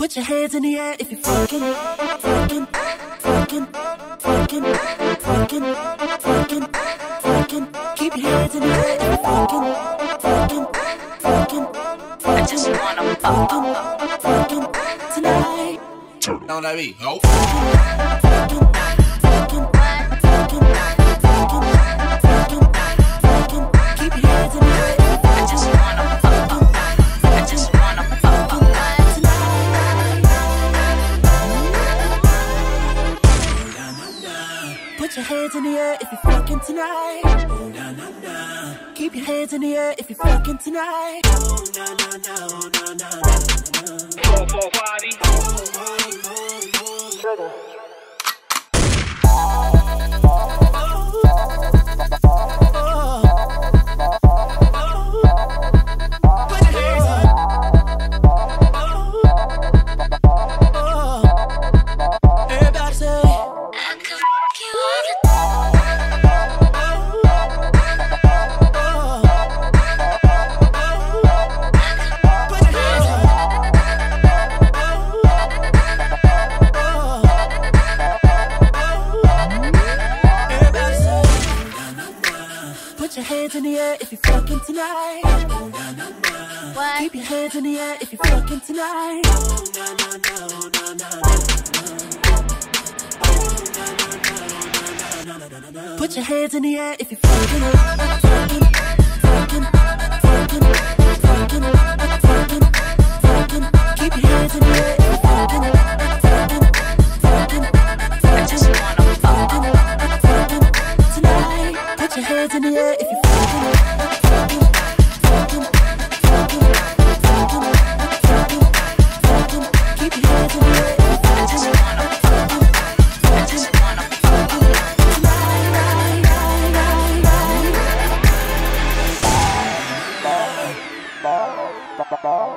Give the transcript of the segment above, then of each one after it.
Put your hands in the air if you're fucking, fucking, fucking, fucking, fucking, fucking, fucking. Keep your hands in the air if you're fucking, fucking, fucking. I just wanna fucking, fucking tonight. On that beat, ho. Put your hands in the air if you're fucking tonight. Keep your hands in the air if you're fucking tonight. Four, four, party. Put your hands in the air if you're fucking tonight. What? Keep your hands in the air if you're fucking tonight. Put your hands in the air if you're fucking, fucking, Fuck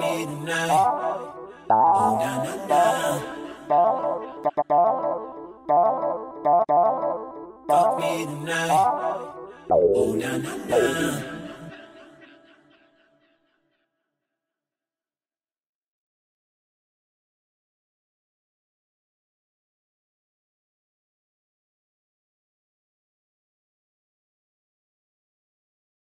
me tonight. Oh, na na na. Fuck me tonight. Oh, na na na.